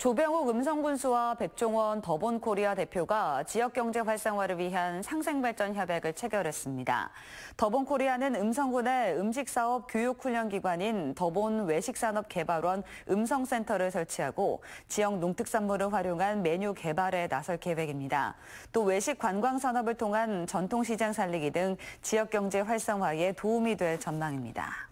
조병욱 음성군수와 백종원 더본코리아 대표가 지역경제 활성화를 위한 상생발전 협약을 체결했습니다. 더본코리아는 음성군의 음식사업 교육훈련기관인 더본 외식산업개발원 음성센터를 설치하고 지역 농특산물을 활용한 메뉴 개발에 나설 계획입니다. 또 외식 관광산업을 통한 전통시장 살리기 등 지역경제 활성화에 도움이 될 전망입니다.